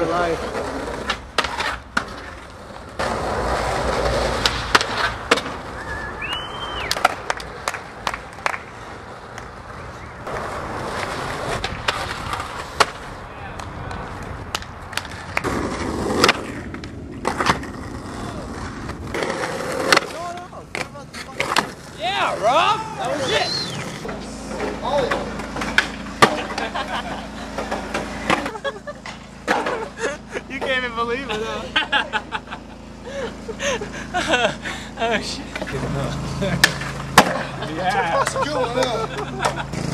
for life. Yeah, Rob, that was it. even believe it, huh? oh shit. Yeah. That's good huh?